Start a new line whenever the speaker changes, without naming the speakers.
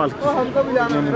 हमको भी जाना है